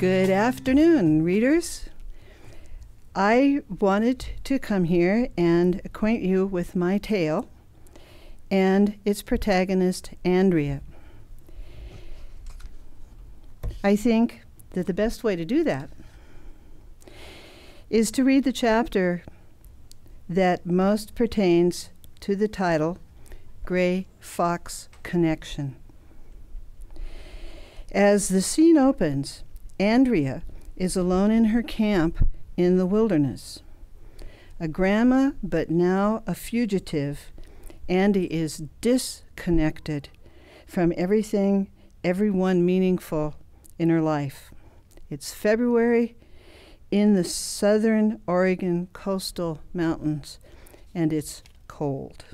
Good afternoon, readers. I wanted to come here and acquaint you with my tale and its protagonist, Andrea. I think that the best way to do that is to read the chapter that most pertains to the title Grey Fox Connection. As the scene opens, Andrea is alone in her camp in the wilderness. A grandma, but now a fugitive, Andy is disconnected from everything, everyone meaningful in her life. It's February in the southern Oregon coastal mountains, and it's cold.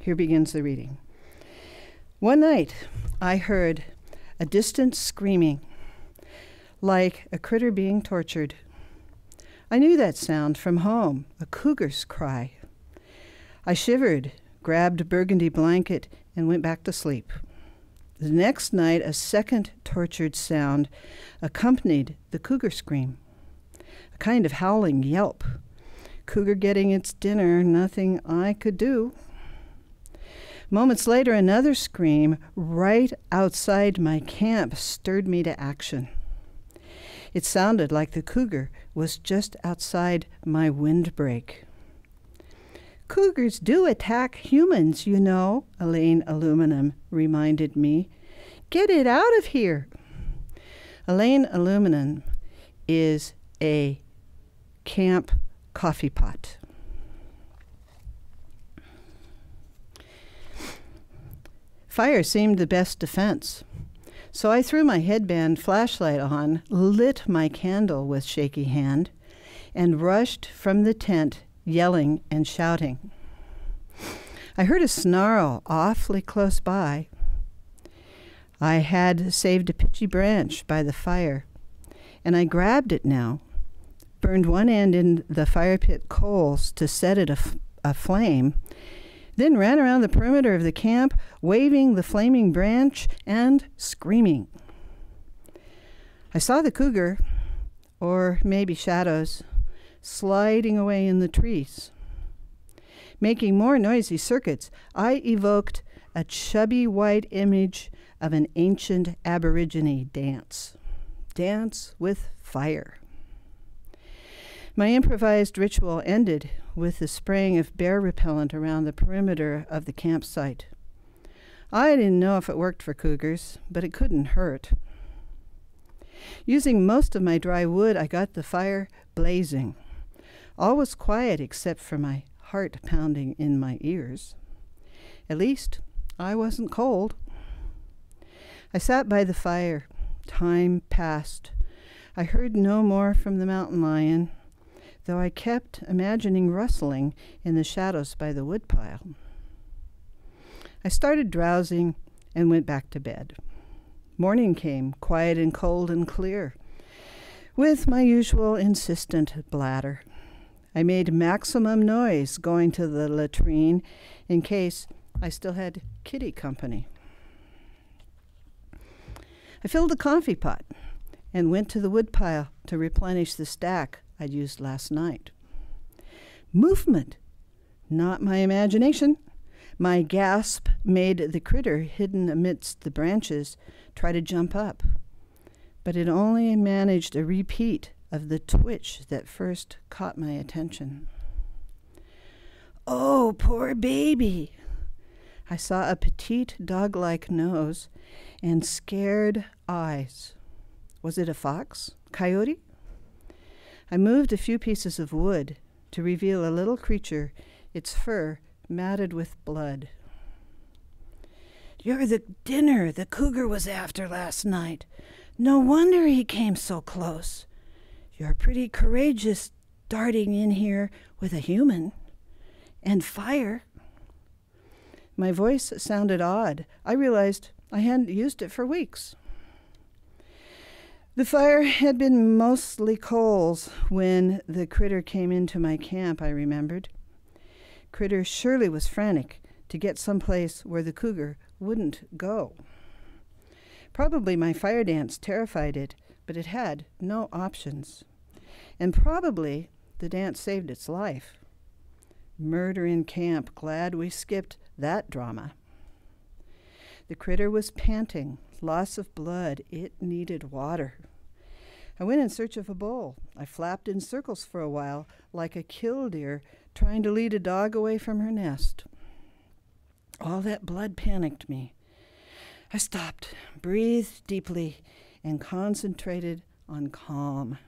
Here begins the reading. One night I heard a distant screaming, like a critter being tortured. I knew that sound from home, a cougar's cry. I shivered, grabbed a burgundy blanket, and went back to sleep. The next night, a second tortured sound accompanied the cougar scream, a kind of howling yelp. Cougar getting its dinner, nothing I could do. Moments later, another scream right outside my camp stirred me to action. It sounded like the cougar was just outside my windbreak. Cougars do attack humans, you know, Elaine Aluminum reminded me. Get it out of here. Elaine Aluminum is a camp coffee pot. Fire seemed the best defense. So I threw my headband flashlight on, lit my candle with shaky hand, and rushed from the tent, yelling and shouting. I heard a snarl awfully close by. I had saved a pitchy branch by the fire, and I grabbed it now, burned one end in the fire pit coals to set it aflame, then ran around the perimeter of the camp, waving the flaming branch and screaming. I saw the cougar, or maybe shadows, sliding away in the trees. Making more noisy circuits, I evoked a chubby white image of an ancient Aborigine dance. Dance with fire. My improvised ritual ended with the spraying of bear repellent around the perimeter of the campsite. I didn't know if it worked for cougars, but it couldn't hurt. Using most of my dry wood, I got the fire blazing. All was quiet except for my heart pounding in my ears. At least I wasn't cold. I sat by the fire. Time passed. I heard no more from the mountain lion though I kept imagining rustling in the shadows by the woodpile. I started drowsing and went back to bed. Morning came, quiet and cold and clear, with my usual insistent bladder. I made maximum noise going to the latrine in case I still had kitty company. I filled the coffee pot and went to the woodpile to replenish the stack I'd used last night. Movement, not my imagination. My gasp made the critter hidden amidst the branches try to jump up, but it only managed a repeat of the twitch that first caught my attention. Oh, poor baby! I saw a petite dog like nose and scared eyes. Was it a fox? Coyote? I moved a few pieces of wood to reveal a little creature, its fur matted with blood. You're the dinner the cougar was after last night. No wonder he came so close. You're pretty courageous darting in here with a human and fire. My voice sounded odd. I realized I hadn't used it for weeks. The fire had been mostly coals when the critter came into my camp, I remembered. Critter surely was frantic to get someplace where the cougar wouldn't go. Probably my fire dance terrified it, but it had no options. And probably the dance saved its life. Murder in camp, glad we skipped that drama. The critter was panting, loss of blood, it needed water. I went in search of a bowl. I flapped in circles for a while, like a killdeer trying to lead a dog away from her nest. All that blood panicked me. I stopped, breathed deeply, and concentrated on calm.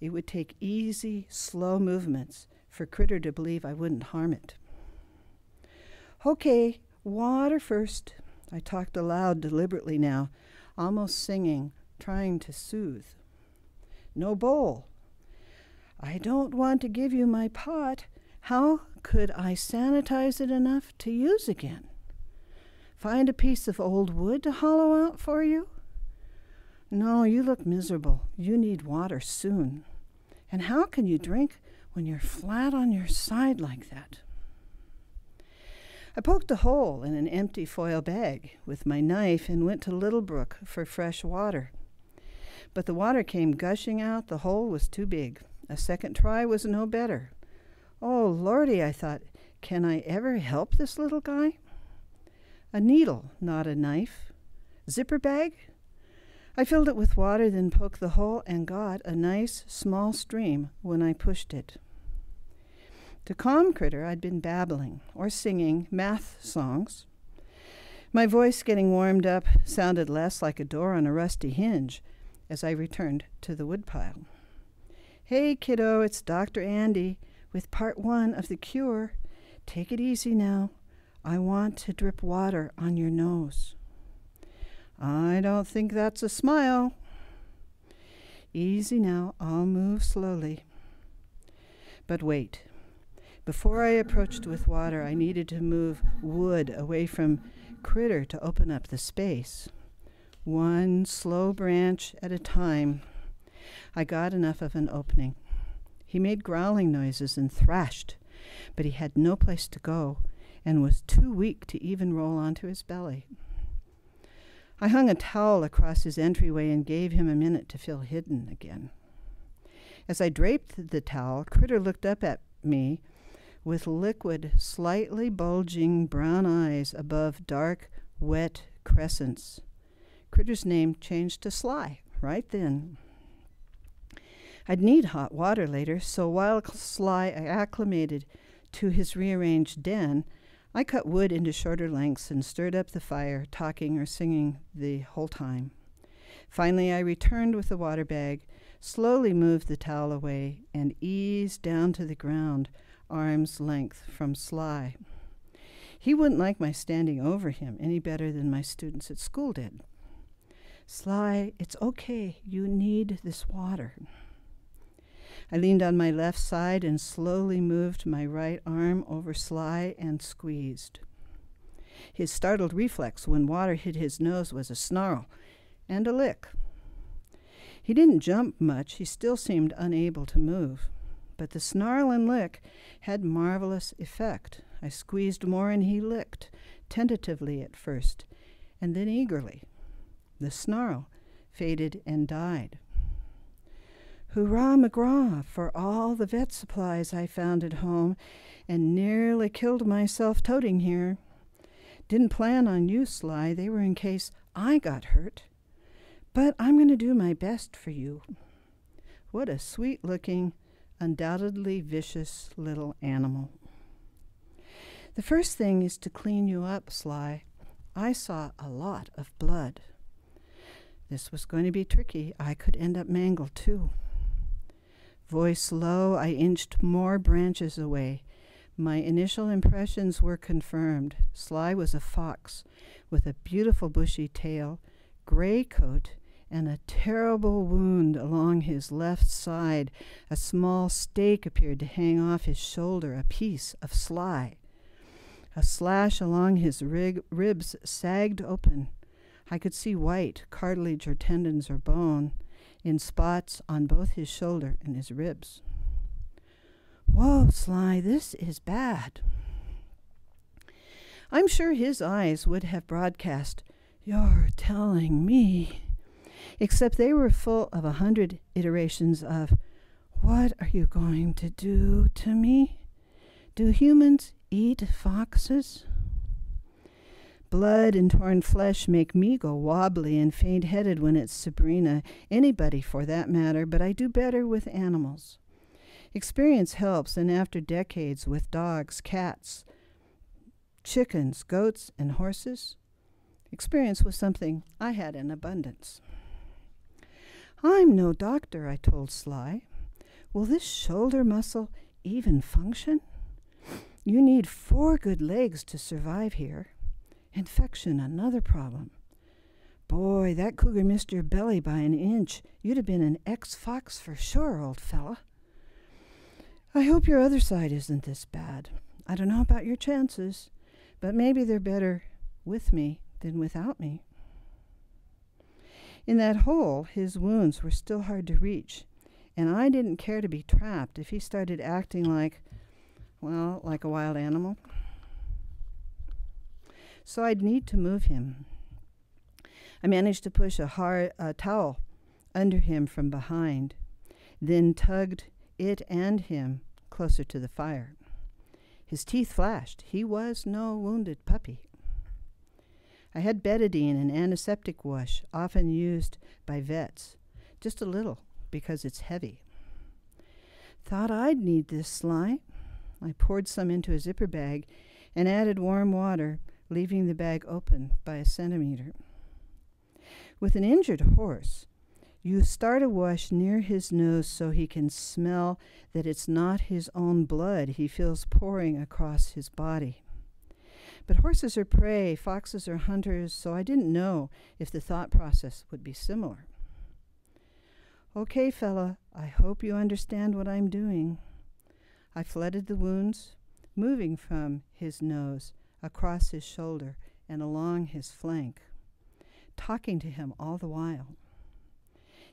It would take easy, slow movements for Critter to believe I wouldn't harm it. Okay, water first. I talked aloud deliberately now, almost singing, trying to soothe. No bowl. I don't want to give you my pot. How could I sanitize it enough to use again? Find a piece of old wood to hollow out for you? No, you look miserable. You need water soon. And how can you drink when you're flat on your side like that? I poked a hole in an empty foil bag with my knife and went to Little Brook for fresh water. But the water came gushing out. The hole was too big. A second try was no better. Oh, Lordy, I thought, can I ever help this little guy? A needle, not a knife. Zipper bag? I filled it with water, then poked the hole and got a nice small stream when I pushed it. To calm Critter, I'd been babbling or singing math songs. My voice, getting warmed up, sounded less like a door on a rusty hinge as I returned to the woodpile. Hey, kiddo, it's Dr. Andy with part one of the cure. Take it easy now. I want to drip water on your nose. I don't think that's a smile. Easy now, I'll move slowly. But wait. Before I approached with water, I needed to move wood away from Critter to open up the space. One slow branch at a time, I got enough of an opening. He made growling noises and thrashed, but he had no place to go and was too weak to even roll onto his belly. I hung a towel across his entryway and gave him a minute to feel hidden again. As I draped the towel, Critter looked up at me with liquid, slightly bulging brown eyes above dark, wet crescents. Critter's name changed to Sly right then. I'd need hot water later, so while Sly acclimated to his rearranged den, I cut wood into shorter lengths and stirred up the fire, talking or singing the whole time. Finally, I returned with the water bag, slowly moved the towel away, and eased down to the ground, arm's length from Sly. He wouldn't like my standing over him any better than my students at school did. Sly, it's okay. You need this water. I leaned on my left side and slowly moved my right arm over Sly and squeezed. His startled reflex when water hit his nose was a snarl and a lick. He didn't jump much, he still seemed unable to move. But the snarl and lick had marvelous effect. I squeezed more and he licked, tentatively at first, and then eagerly. The snarl faded and died. Hurrah McGraw for all the vet supplies I found at home and nearly killed myself toting here. Didn't plan on you, Sly. They were in case I got hurt. But I'm going to do my best for you. What a sweet looking, undoubtedly vicious little animal. The first thing is to clean you up, Sly. I saw a lot of blood. This was going to be tricky. I could end up mangled, too. Voice low, I inched more branches away. My initial impressions were confirmed. Sly was a fox with a beautiful bushy tail, gray coat, and a terrible wound along his left side. A small stake appeared to hang off his shoulder, a piece of Sly. A slash along his rig- ribs sagged open. I could see white, cartilage or tendons or bone in spots on both his shoulder and his ribs. Whoa, Sly, this is bad. I'm sure his eyes would have broadcast, You're telling me. Except they were full of a hundred iterations of, What are you going to do to me? Do humans eat foxes? Blood and torn flesh make me go wobbly and faint headed when it's Sabrina, anybody for that matter, but I do better with animals. Experience helps, and after decades with dogs, cats, chickens, goats, and horses, experience was something I had in abundance. I'm no doctor, I told Sly. Will this shoulder muscle even function? You need four good legs to survive here. Infection, another problem. Boy, that cougar missed your belly by an inch. You'd have been an ex fox for sure, old fella. I hope your other side isn't this bad. I don't know about your chances, but maybe they're better with me than without me. In that hole, his wounds were still hard to reach, and I didn't care to be trapped if he started acting like, well, like a wild animal so I'd need to move him. I managed to push a, hard, a towel under him from behind, then tugged it and him closer to the fire. His teeth flashed. He was no wounded puppy. I had betadine, an antiseptic wash often used by vets, just a little because it's heavy. Thought I'd need this Sly. I poured some into a zipper bag and added warm water leaving the bag open by a centimeter. With an injured horse, you start a wash near his nose so he can smell that it's not his own blood he feels pouring across his body. But horses are prey, foxes are hunters, so I didn't know if the thought process would be similar. Okay, fella, I hope you understand what I'm doing. I flooded the wounds, moving from his nose across his shoulder and along his flank, talking to him all the while.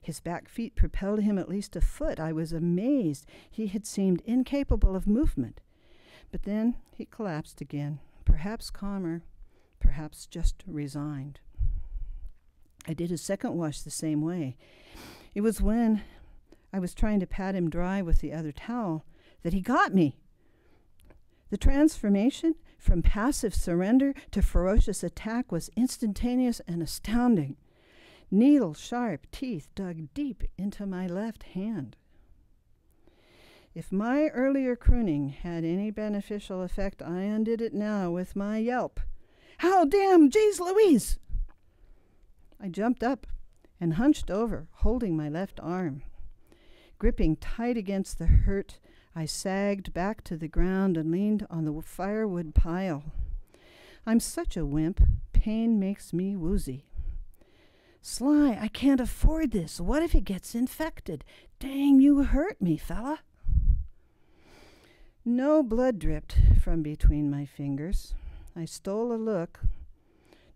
His back feet propelled him at least a foot. I was amazed. He had seemed incapable of movement. But then he collapsed again, perhaps calmer, perhaps just resigned. I did a second wash the same way. It was when I was trying to pat him dry with the other towel that he got me. The transformation from passive surrender to ferocious attack was instantaneous and astounding. Needle sharp teeth dug deep into my left hand. If my earlier crooning had any beneficial effect, I undid it now with my yelp. How damn, jeez Louise! I jumped up and hunched over, holding my left arm. Gripping tight against the hurt I sagged back to the ground and leaned on the firewood pile. I'm such a wimp. Pain makes me woozy. Sly, I can't afford this. What if it gets infected? Dang, you hurt me, fella. No blood dripped from between my fingers. I stole a look.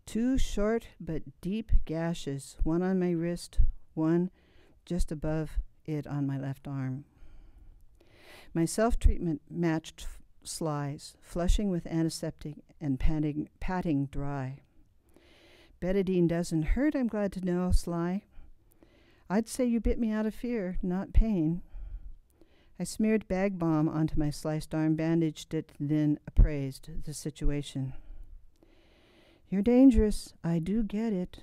Two short but deep gashes, one on my wrist, one just above it on my left arm. My self treatment matched Sly's, flushing with antiseptic and patting, patting dry. Betadine doesn't hurt, I'm glad to know, Sly. I'd say you bit me out of fear, not pain. I smeared bag balm onto my sliced arm, bandaged it, then appraised the situation. You're dangerous. I do get it.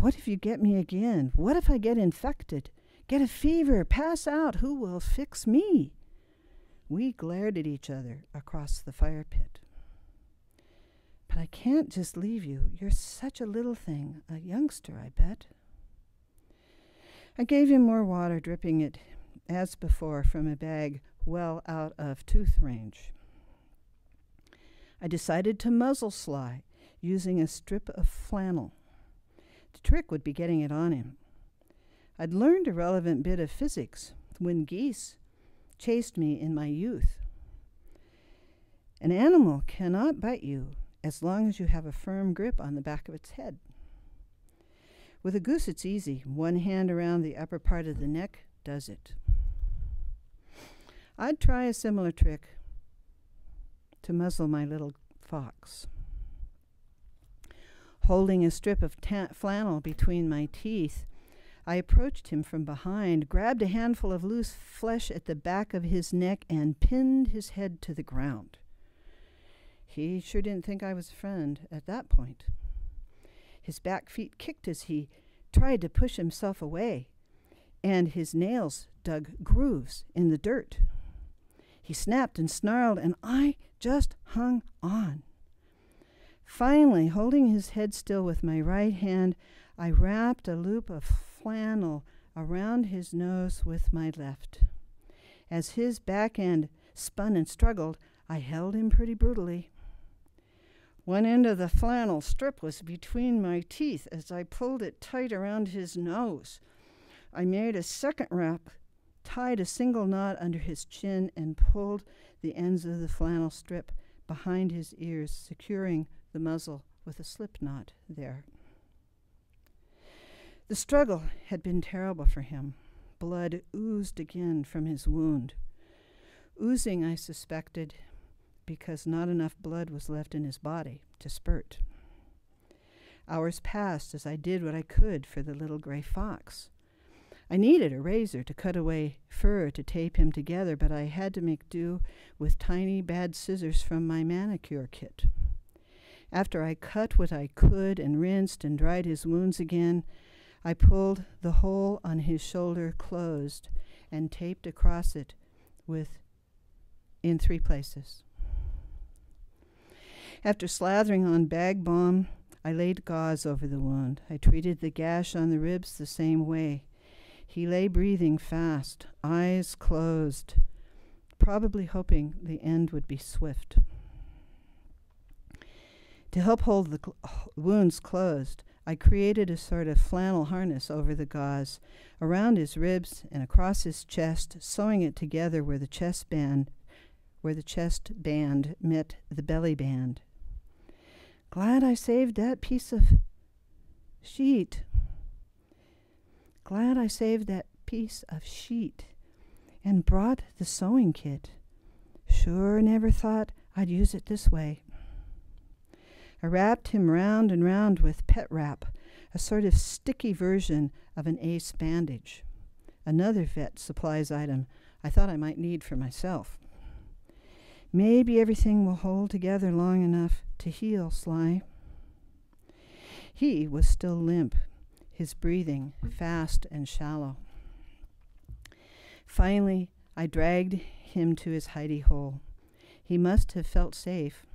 What if you get me again? What if I get infected? Get a fever, pass out. Who will fix me? We glared at each other across the fire pit. But I can't just leave you. You're such a little thing, a youngster, I bet. I gave him more water, dripping it, as before, from a bag well out of tooth range. I decided to muzzle Sly using a strip of flannel. The trick would be getting it on him. I'd learned a relevant bit of physics when geese chased me in my youth. An animal cannot bite you as long as you have a firm grip on the back of its head. With a goose, it's easy. One hand around the upper part of the neck does it. I'd try a similar trick to muzzle my little fox. Holding a strip of flannel between my teeth, I approached him from behind, grabbed a handful of loose flesh at the back of his neck, and pinned his head to the ground. He sure didn't think I was a friend at that point. His back feet kicked as he tried to push himself away, and his nails dug grooves in the dirt. He snapped and snarled, and I just hung on. Finally, holding his head still with my right hand, I wrapped a loop of flannel around his nose with my left. As his back end spun and struggled, I held him pretty brutally. One end of the flannel strip was between my teeth as I pulled it tight around his nose. I made a second wrap, tied a single knot under his chin, and pulled the ends of the flannel strip behind his ears, securing the muzzle with a slip knot there. The struggle had been terrible for him. Blood oozed again from his wound. Oozing, I suspected, because not enough blood was left in his body to spurt. Hours passed as I did what I could for the little gray fox. I needed a razor to cut away fur to tape him together, but I had to make do with tiny bad scissors from my manicure kit. After I cut what I could and rinsed and dried his wounds again, I pulled the hole on his shoulder closed and taped across it with in three places. After slathering on bag balm, I laid gauze over the wound. I treated the gash on the ribs the same way. He lay breathing fast, eyes closed, probably hoping the end would be swift. To help hold the cl- wounds closed, I created a sort of flannel harness over the gauze, around his ribs and across his chest, sewing it together where the chest band where the chest band met the belly band. Glad I saved that piece of sheet. Glad I saved that piece of sheet and brought the sewing kit. Sure never thought I'd use it this way. I wrapped him round and round with pet wrap, a sort of sticky version of an ace bandage. Another vet supplies item I thought I might need for myself. Maybe everything will hold together long enough to heal Sly. He was still limp, his breathing fast and shallow. Finally, I dragged him to his hidey hole. He must have felt safe,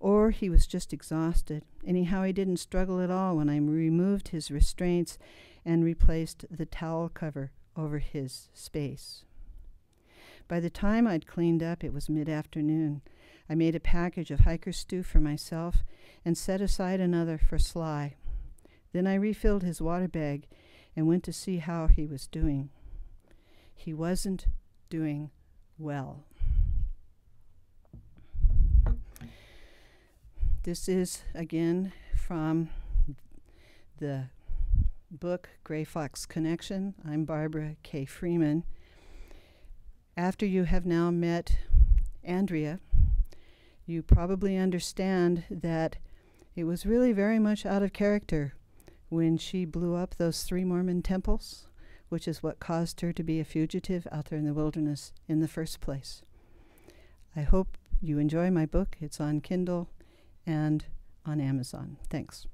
or he was just exhausted. Anyhow, he didn't struggle at all when I removed his restraints and replaced the towel cover over his space. By the time I'd cleaned up, it was mid afternoon. I made a package of hiker stew for myself and set aside another for Sly. Then I refilled his water bag and went to see how he was doing. He wasn't doing well. This is again from the book Grey Fox Connection. I'm Barbara K. Freeman. After you have now met Andrea, you probably understand that it was really very much out of character when she blew up those three Mormon temples, which is what caused her to be a fugitive out there in the wilderness in the first place. I hope you enjoy my book. It's on Kindle and on Amazon. Thanks.